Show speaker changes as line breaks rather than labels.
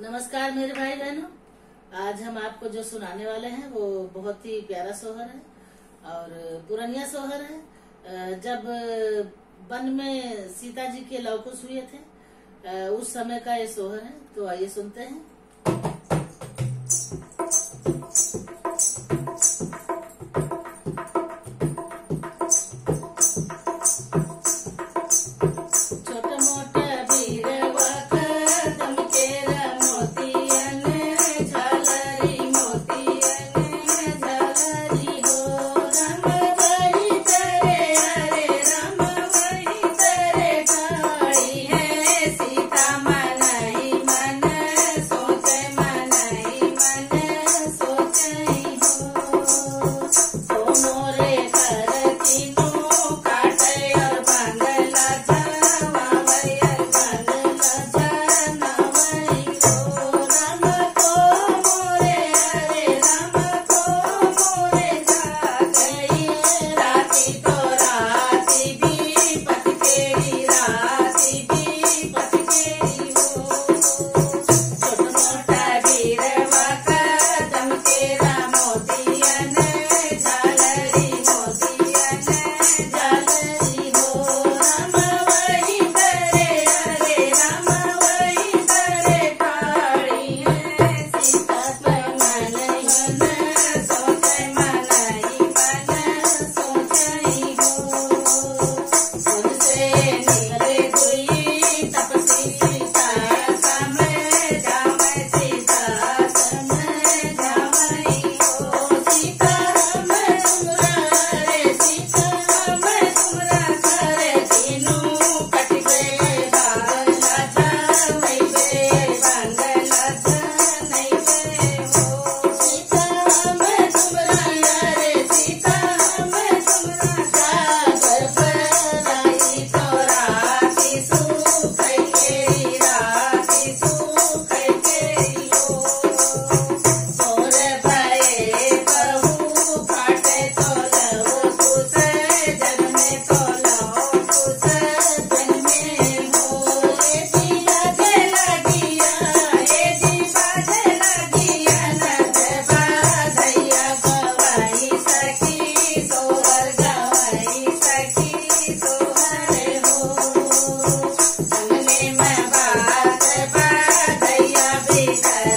नमस्कार मेरे भाई बहनों आज हम आपको जो सुनाने वाले हैं, वो बहुत ही प्यारा सोहर है और पुरानिया सोहर है। जब वन में सीता जी के लवकुश हुए थे उस समय का ये सोहर है तो आइए सुनते हैं। Jesus